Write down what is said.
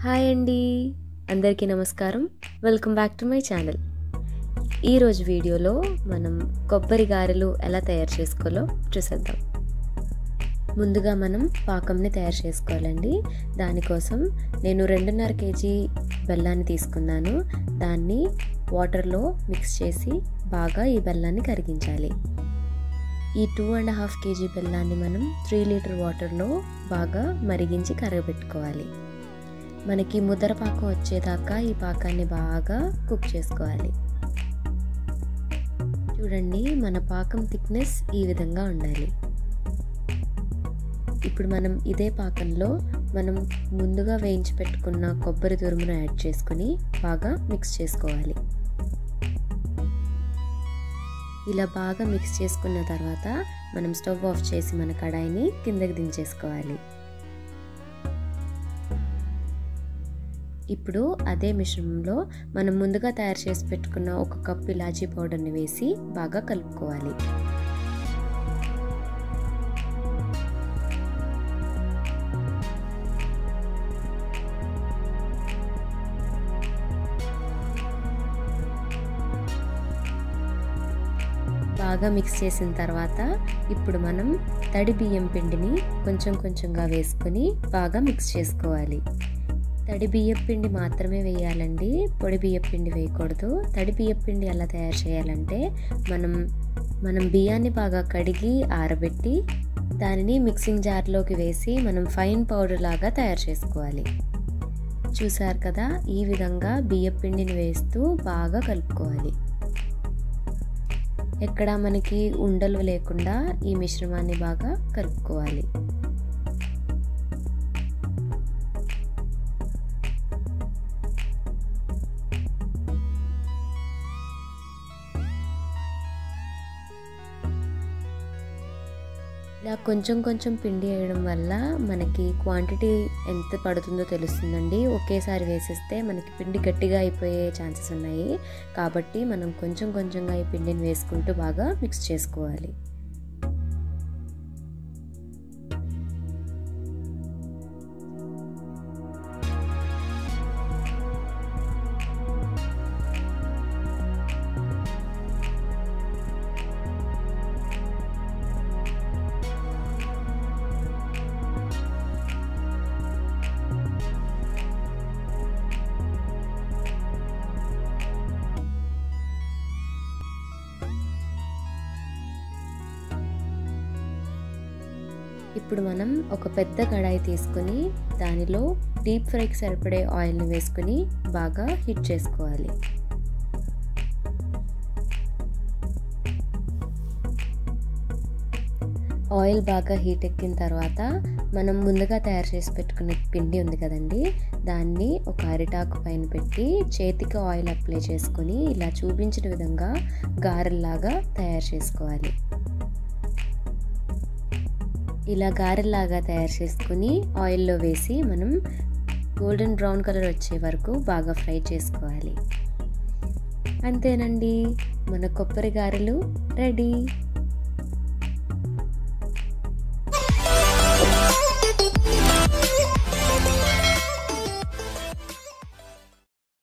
Hi అండి. అందరికీ నమస్కారం. Welcome back to my channel. ఈరోజు వీడియోలో మనం కొబ్బరి గారెలు ఎలా తయారు చేసుకోవాలో చూసేద్దాం. ముందుగా మనం పాకంని తయారు చేసుకోవాలండి. దానికోసం నేను రెండున్నర కేజీ బెల్లాన్ని తీసుకున్నాను. దాన్ని వాటర్లో మిక్స్ చేసి బాగా ఈ బెల్లాన్ని కరిగించాలి. ఈ టూ అండ్ హాఫ్ కేజీ బెల్లాన్ని మనం త్రీ లీటర్ వాటర్లో బాగా మరిగించి కరగబెట్టుకోవాలి. మనకి ముద్దర పాకం వచ్చేదాకా ఈ పాకాన్ని బాగా కుక్ చేసుకోవాలి. చూడండి మన పాకం థిక్నెస్ ఈ విధంగా ఉండాలి. ఇప్పుడు మనం ఇదే పాకంలో మనం ముందుగా వేయించి పెట్టుకున్న కొబ్బరి తురుమును యాడ్ చేసుకుని బాగా మిక్స్ చేసుకోవాలి. ఇలా బాగా మిక్స్ చేసుకున్న తర్వాత మనం స్టవ్ ఆఫ్ చేసి మన కడాయిని కిందకి దించేసుకోవాలి. ఇప్పుడు అదే మిశ్రమంలో మనం ముందుగా తయారు చేసి పెట్టుకున్న ఒక కప్ ఇలాచీ పౌడర్ని వేసి బాగా కలుపుకోవాలి. బాగా మిక్స్ చేసిన తర్వాత ఇప్పుడు మనం తడి బియ్యం పిండిని కొంచెం కొంచెంగా వేసుకొని బాగా మిక్స్ చేసుకోవాలి. తడి బియ్యం పిండి మాత్రమే వేయాలండి. పొడి బియ్యం పిండి వేయకూడదు. తడి బియ్యం పిండి ఎలా తయారు చేయాలంటే మనం మనం బియ్యాన్ని బాగా కడిగి ఆరబెట్టి దానిని మిక్సింగ్ జార్లోకి వేసి మనం ఫైన్ పౌడర్ లాగా తయారు చేసుకోవాలి. చూసారు కదా ఈ విధంగా బియ్యం పిండిని వేస్తూ బాగా కలుపుకోవాలి. ఎక్కడ మనకి ఉండలు లేకుండా ఈ మిశ్రమాన్ని బాగా కలుపుకోవాలి. ఇలా కొంచెం కొంచెం పిండి వేయడం వల్ల మనకి క్వాంటిటీ ఎంత పడుతుందో తెలుస్తుందండి. ఒకేసారి వేసేస్తే మనకి పిండి గట్టిగా అయిపోయే ఛాన్సెస్ ఉన్నాయి. కాబట్టి మనం కొంచెం కొంచెంగా ఈ పిండిని వేసుకుంటూ బాగా మిక్స్ చేసుకోవాలి. ఇప్పుడు మనం ఒక పెద్ద కడాయి తీసుకుని దానిలో డీప్ ఫ్రైకి సరిపడే ఆయిల్ని వేసుకుని బాగా హీట్ చేసుకోవాలి. ఆయిల్ బాగా హీట్ ఎక్కిన తర్వాత మనం ముందుగా తయారు చేసి పెట్టుకున్న పిండి ఉంది కదండి దాన్ని ఒక అరిటాకు పైన పెట్టి చేతికి ఆయిల్ అప్లై చేసుకొని ఇలా చూపించిన విధంగా గారెల్లాగా తయారు చేసుకోవాలి. ఇలా గారెలాగా తయారు చేసుకుని ఆయిల్లో వేసి మనం గోల్డెన్ బ్రౌన్ కలర్ వచ్చే వరకు బాగా ఫ్రై చేసుకోవాలి. అంతేనండి. మన కొబ్బరి గారెలు రెడీ.